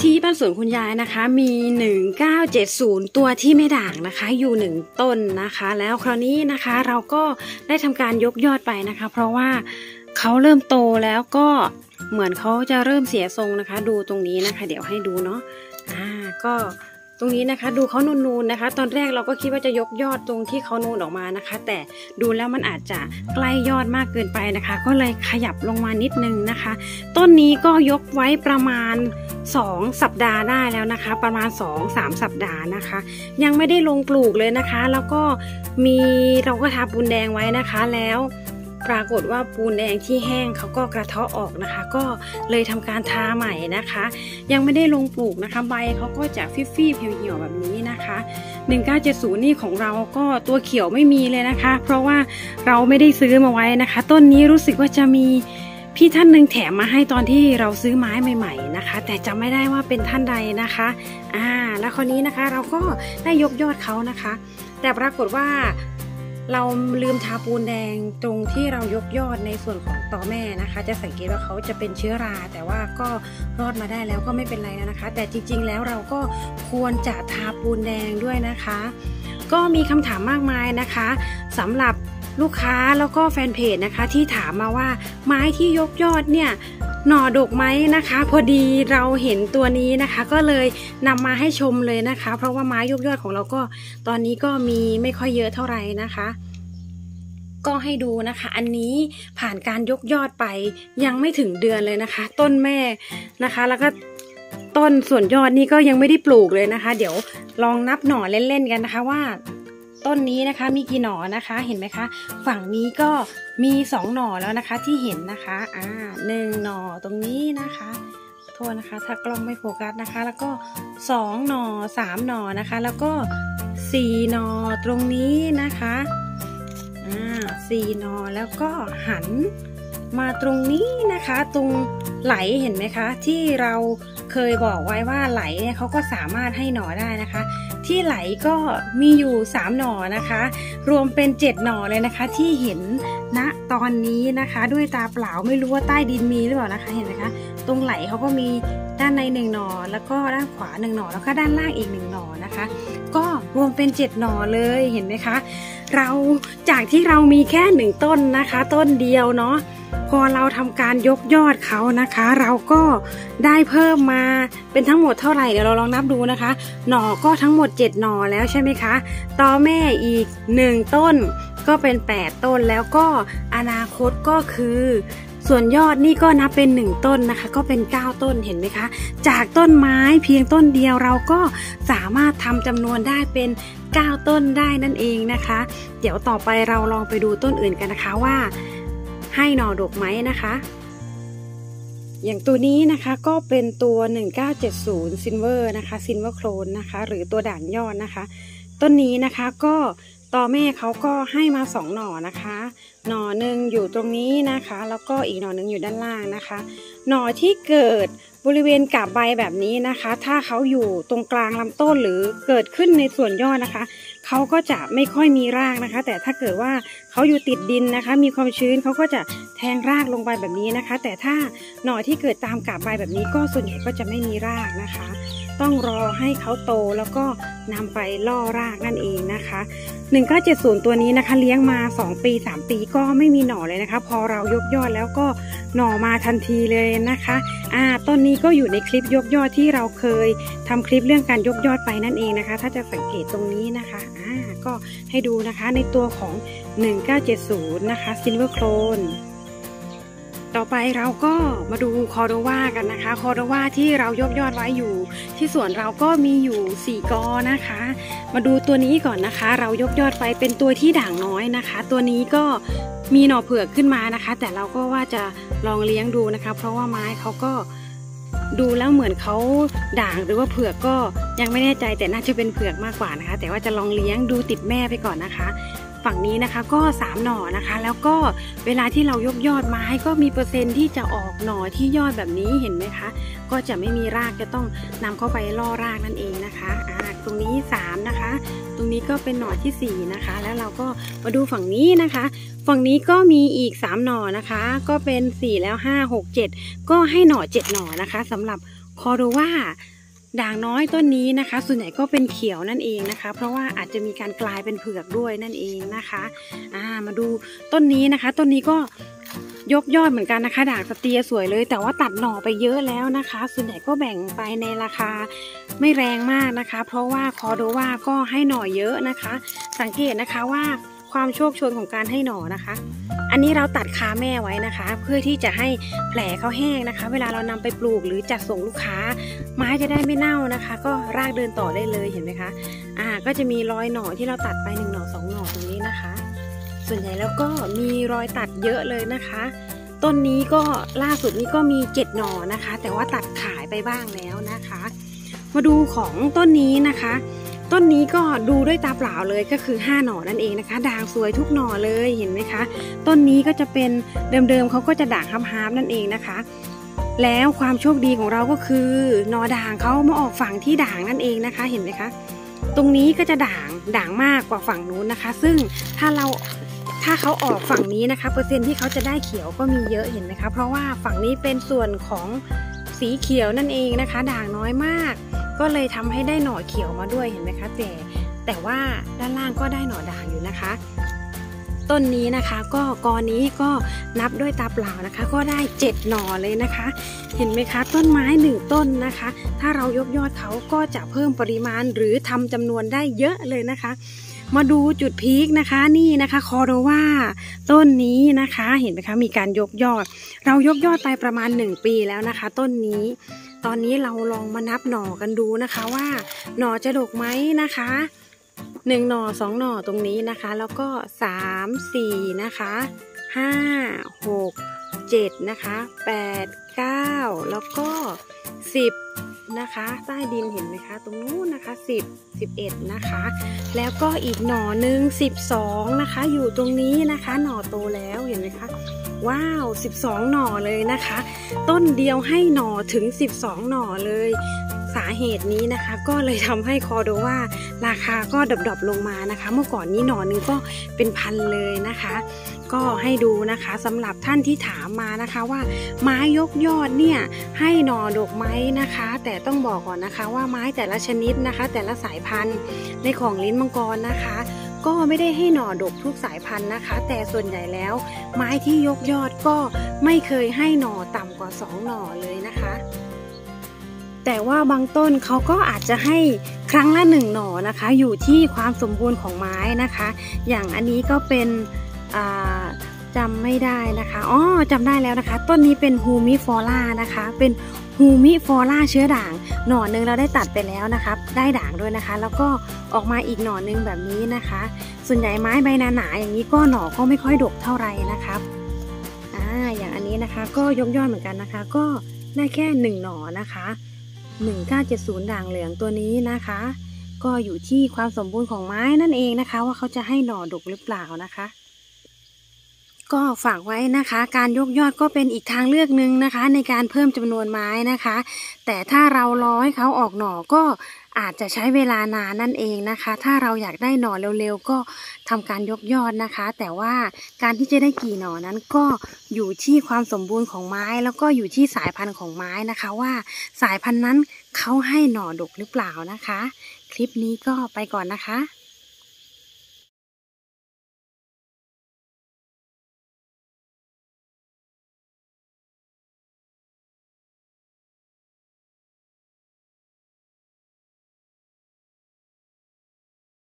ที่บ้านสวนคุณยายนะคะมี 1970 ตัวที่ไม่ด่างนะคะอยู่หนึ่งต้นนะคะ แล้วคราวนี้นะคะเราก็ได้ทำการยกยอดไปนะคะ เพราะว่าเขาเริ่มโตแล้วก็เหมือนเขาจะเริ่มเสียทรงนะคะ ดูตรงนี้นะคะ เดี๋ยวให้ดูเนาะอ่าก็ ตรงนี้นะคะดูเขานูนๆนะคะ ตอนแรกเราก็คิดว่าจะยกยอดตรงที่เขานูนออกมานะคะ แต่ดูแล้วมันอาจจะใกล้ยอดมากเกินไปนะคะ ก็เลยขยับลงมานิดนึงนะคะ ต้นนี้ก็ยกไว้ประมาณ 2 สัปดาห์ได้แล้วนะคะ ประมาณ 2-3 สัปดาห์นะคะ ยังไม่ได้ลงปลูกเลยนะคะ แล้วก็มีเราก็ทาปูนแดงไว้นะคะแล้ว ปรากฏว่าปูนแดงที่แห้งเขาก็กระเทาะออกนะคะ ก็เลยทำการทาใหม่นะคะ ยังไม่ได้ลงปลูกนะคะ ใบเขาก็จะฟี่ๆเหี่ยวๆแบบนี้นะคะ1970นี่ของเราก็ตัวเขียวไม่มีเลยนะคะ เพราะว่าเราไม่ได้ซื้อมาไว้นะคะ ต้นนี้รู้สึกว่าจะมีพี่ท่านหนึ่งแถมมาให้ตอนที่เราซื้อไม้ใหม่ ๆนะคะ แต่จำไม่ได้ว่าเป็นท่านใดนะคะอ่าแล้วคราวนี้นะคะเราก็ได้ยกยอดเขานะคะ แต่ปรากฏว่า เราลืมทาปูนแดงตรงที่เรายกยอดในส่วนของตอแม่นะคะ จะสังเกตว่าเขาจะเป็นเชื้อรา แต่ว่าก็รอดมาได้แล้วก็ไม่เป็นไรนะคะ แต่จริงๆแล้วเราก็ควรจะทาปูนแดงด้วยนะคะ ก็มีคำถามมากมายนะคะสำหรับลูกค้าแล้วก็แฟนเพจนะคะที่ถามมาว่าไม้ที่ยกยอดเนี่ย หน่อดกไหมนะคะ พอดีเราเห็นตัวนี้นะคะ ก็เลยนำมาให้ชมเลยนะคะ เพราะว่าไม้ยกยอดของเราก็ตอนนี้ก็มีไม่ค่อยเยอะเท่าไหร่นะคะก็ให้ดูนะคะ อันนี้ผ่านการยกยอดไปยังไม่ถึงเดือนเลยนะคะ ต้นแม่นะคะ แล้วก็ต้นส่วนยอดนี่ก็ยังไม่ได้ปลูกเลยนะคะ เดี๋ยวลองนับหน่อเล่นๆกันนะคะว่า ต้นนี้นะคะ มีกี่หน่อนะคะ เห็นไหมคะ ฝั่งนี้ก็มีสองหน่อแล้วนะคะ ที่เห็นนะคะ อ่าหนึ่งหน่อตรงนี้นะคะ โทษนะคะ ถ้ากล้องไม่โฟกัสนะคะ แล้วก็สองหน่อสามหน่อนะคะ แล้วก็สี่หน่อตรงนี้นะคะ อ่าสี่หน่อแล้วก็หันมาตรงนี้นะคะ ตรงไหลเห็นไหมคะ ที่เราเคยบอกไว้ว่าไหลเนี่ยเขาก็สามารถให้หน่อได้นะคะ ที่ไหลก็มีอยู่ 3 หน่อนะคะ รวมเป็น 7 หน่อเลยนะคะ ที่เห็นณตอนนี้นะคะ ด้วยตาเปล่าไม่รู้ว่าใต้ดินมีหรือเปล่านะคะเห็นไหมคะตรงไหลเขาก็มีด้านในหนึ่งหน่อแล้วก็ด้านขวาหนึ่งหน่อแล้วก็ด้านล่างอีกหนึ่งหน่อนะคะ ก็รวมเป็น7หน่อเลยเห็นไหมคะ เราจากที่เรามีแค่หนึ่งต้นนะคะ ต้นเดียวเนาะ พอเราทำการยกยอดเขานะคะ เราก็ได้เพิ่มมาเป็นทั้งหมดเท่าไหร่เดี๋ยวเราลองนับดูนะคะ หน่อก็ทั้งหมด 7 หน่อแล้วใช่ไหมคะตอแม่อีก 1 ต้นก็เป็น 8 ต้นแล้วก็อนาคตก็คือ ส่วนยอดนี่ก็นับเป็น 1 ต้นนะคะ ก็เป็น 9 ต้นเห็นไหมคะ จากต้นไม้เพียงต้นเดียวเราก็สามารถทำจำนวนได้เป็น9ต้นได้นั่นเองนะคะ เดี๋ยวต่อไปเราลองไปดูต้นอื่นกันนะคะว่า ให้หน่อดกไหมนะคะ อย่างตัวนี้นะคะก็เป็นตัว 1970 Silver นะคะ Silver Clone นะคะ หรือตัวด่างยอดนะคะ ต้นนี้นะคะก็ ตอแม่เขาก็ให้มาสองหน่อนะคะ หน่อหนึ่งอยู่ตรงนี้นะคะ แล้วก็อีกหน่อหนึ่งอยู่ด้านล่างนะคะ หน่อที่เกิดบริเวณกาบใบแบบนี้นะคะ ถ้าเขาอยู่ตรงกลางลำต้นหรือเกิดขึ้นในส่วนยอดนะคะ เขาก็จะไม่ค่อยมีรากนะคะ แต่ถ้าเกิดว่าเขาอยู่ติดดินนะคะ มีความชื้นเขาก็จะแทงรากลงไปแบบนี้นะคะ แต่ถ้าหน่อที่เกิดตามกาบใบแบบนี้ก็ส่วนใหญ่ก็จะไม่มีรากนะคะ ต้องรอให้เขาโตแล้วก็นำไปล่อรากนั่นเองนะคะ1970 ตัวนี้นะคะ เลี้ยงมา 2 ปี 3 ปีก็ไม่มีหน่อเลยนะคะ พอเรายกยอดแล้วก็หน่อมาทันทีเลยนะคะอ่าต้นนี้ก็อยู่ในคลิปยกยอดที่เราเคยทำคลิปเรื่องการยกยอดไปนั่นเองนะคะ ถ้าจะสังเกตตรงนี้นะคะอ่าก็ให้ดูนะคะในตัวของ 1970 นะคะ Silver Clone ต่อไปเราก็มาดูคอโดวากันนะคะ คอโดวาที่เรายกยอดไว้อยู่ ที่สวนเราก็มีอยู่ 4 กอนะคะ มาดูตัวนี้ก่อนนะคะ เรายกยอดไปเป็นตัวที่ด่างน้อยนะคะ ตัวนี้ก็มีหน่อเผือกขึ้นมานะคะ แต่เราก็ว่าจะลองเลี้ยงดูนะคะ เพราะว่าไม้เขาก็ดูแล้วเหมือนเขาด่างหรือว่าเผือกก็ยังไม่แน่ใจแต่น่าจะเป็นเผือกมากกว่านะคะ แต่ว่าจะลองเลี้ยงดูติดแม่ไปก่อนนะคะ ฝั่งนี้นะคะก็ 3 หน่อนะคะ แล้วก็เวลาที่เรายกยอดไม้ก็มีเปอร์เซ็นต์ที่จะออกหน่อที่ยอดแบบนี้เห็นไหมคะ ก็จะไม่มีรากจะต้องนำเข้าไปล่อรากนั่นเองนะคะอ่าตรงนี้ 3 นะคะ ตรงนี้ก็เป็นหน่อที่ 4 นะคะ แล้วเราก็มาดูฝั่งนี้นะคะ ฝั่งนี้ก็มีอีก 3 หน่อนะคะ ก็เป็น 4 แล้ว 5 6 7 ก็ให้หน่อ 7 หน่อนะคะสำหรับคอดูว่า ด่างน้อยต้นนี้นะคะ ส่วนใหญ่ก็เป็นเขียวนั่นเองนะคะ เพราะว่าอาจจะมีการกลายเป็นเผือกด้วยนั่นเองนะคะอ่ามาดูต้นนี้นะคะ ต้นนี้ก็ยกยอดเหมือนกันนะคะ ด่างสเตียสวยเลย แต่ว่าตัดหน่อไปเยอะแล้วนะคะ ส่วนใหญ่ก็แบ่งไปในราคาไม่แรงมากนะคะ เพราะว่าคอโดว่าก็ให้หน่อเยอะนะคะ สังเกตนะคะว่า ความโชคชนของการให้หน่อนะคะ อันนี้เราตัดคาแม่ไว้นะคะ เพื่อที่จะให้แผลเขาแห้งนะคะ เวลาเรานำไปปลูกหรือจัดส่งลูกค้า ไม้จะได้ไม่เน่านะคะ ก็รากเดินต่อได้เลยเห็นไหมคะอ่าก็จะมีรอยหน่อที่เราตัดไปหนึ่งหน่อสองหน่อตรงนี้นะคะ ส่วนใหญ่แล้วก็มีรอยตัดเยอะเลยนะคะ ต้นนี้ก็ล่าสุดนี้ก็มีเจ็ดหน่อนะคะ แต่ว่าตัดขายไปบ้างแล้วนะคะ มาดูของต้นนี้นะคะ ต้นนี้ก็ดูด้วยตาเปล่าเลยก็คือ 5 หน่อนั่นเองนะคะ ด่างสวยทุกหน่อเลยเห็นไหมคะ ต้นนี้ก็จะเป็นเดิมๆเขาก็จะด่างฮับๆนั่นเองนะคะ แล้วความโชคดีของเราก็คือหนอด่างเขามาออกฝั่งที่ด่างนั่นเองนะคะ เห็นไหมคะ ตรงนี้ก็จะด่างด่างมากกว่าฝั่งนู้นนะคะ ซึ่งถ้าเราถ้าเขาออกฝั่งนี้นะคะ เปอร์เซ็นต์ที่เขาจะได้เขียวก็มีเยอะเห็นไหมคะ เพราะว่าฝั่งนี้เป็นส่วนของสีเขียวนั่นเองนะคะ ด่างน้อยมาก ก็เลยทำให้ได้หน่อเขียวมาด้วยเห็นไหมคะแต่แต่ว่าด้านล่างก็ได้หน่อด่างอยู่นะคะ ต้นนี้นะคะก็กอนี้ก็นับด้วยตาเปล่านะคะ ก็ได้เจ็ดหน่อเลยนะคะ เห็นไหมคะ ต้นไม้หนึ่งต้นนะคะ ถ้าเรายกยอดเขาก็จะเพิ่มปริมาณหรือทำจำนวนได้เยอะเลยนะคะมาดูจุดพีคนะคะนี่นะคะคอโดว่าต้นนี้นะคะเห็นไหมคะมีการยกยอด เรายกยอดไปประมาณ 1 ปีแล้วนะคะ ต้นนี้ ตอนนี้เราลองมานับหน่อกันดูนะคะว่า หน่อจะดกไหมนะคะหนึ่งหน่อสองหน่อตรงนี้นะคะ แล้วก็สามสี่นะคะห้าหกเจ็ดนะคะแปดเก้าแล้วก็สิบ นะคะ ใต้ดินเห็นไหมคะ ตรงนู้นนะคะสิบสิบเอ็ดนะคะ แล้วก็อีกหน่อหนึ่งสิบสองนะคะ อยู่ตรงนี้นะคะ หน่อโตแล้วเห็นไหมคะว้าว 12 หน่อเลยนะคะ ต้นเดียวให้หน่อถึง 12 หน่อเลย สาเหตุนี้นะคะ ก็เลยทำให้คอโดว่าราคาก็ดรอปๆลงมานะคะ เมื่อก่อนนี้หน่อหนึงก็เป็นพันเลยนะคะ ก็ให้ดูนะคะสำหรับท่านที่ถามมานะคะว่าไม้ยกยอดเนี่ยให้หน่อดกไหมนะคะ แต่ต้องบอกก่อนนะคะ ว่าไม้แต่ละชนิดนะคะ แต่ละสายพันธุ์ในของลิ้นมังกรนะคะก็ไม่ได้ให้หน่อดกทุกสายพันธุ์นะคะ แต่ส่วนใหญ่แล้ว ไม้ที่ยกยอดก็ไม่เคยให้หน่อต่ำกว่า 2 หน่อเลยนะคะ แต่ว่าบางต้นเขาก็อาจจะให้ครั้งละหนึ่งหน่อนะคะ อยู่ที่ความสมบูรณ์ของไม้นะคะ อย่างอันนี้ก็เป็นจำไม่ได้นะคะอ๋อจำได้แล้วนะคะ ต้นนี้เป็นฮูมิฟอล่านะคะ เป็นฮูมิฟอล่าเชื้อด่าง หน่อหนึ่งเราได้ตัดไปแล้วนะคะ ได้ด่างด้วยนะคะ แล้วก็ออกมาอีกหน่อหนึ่งแบบนี้นะคะ ส่วนใหญ่ไม้ใบหนาๆอย่างนี้ก็หน่อก็ไม่ค่อยดกเท่าไหร่นะครับอ่าอย่างอันนี้นะคะ ก็ยกยอดเหมือนกันนะคะ ก็ได้แค่หนึ่งหน่อนะคะ 1970 ด่างเหลืองตัวนี้นะคะ ก็อยู่ที่ความสมบูรณ์ของไม้นั่นเองนะคะ ว่าเขาจะให้หน่อดกหรือเปล่านะคะ ก็ฝากไว้นะคะ การยกยอดก็เป็นอีกทางเลือกหนึ่งนะคะ ในการเพิ่มจำนวนไม้นะคะ แต่ถ้าเรารอให้เขาออกหน่อก็อาจจะใช้เวลานานนั่นเองนะคะ ถ้าเราอยากได้หน่อเร็วๆก็ทำการยกยอดนะคะ แต่ว่าการที่จะได้กี่หน่อนั้นก็อยู่ที่ความสมบูรณ์ของไม้ แล้วก็อยู่ที่สายพันธุ์ของไม้นะคะว่าสายพันธุ์นั้นเขาให้หน่อดกหรือเปล่านะคะ คลิปนี้ก็ไปก่อนนะคะ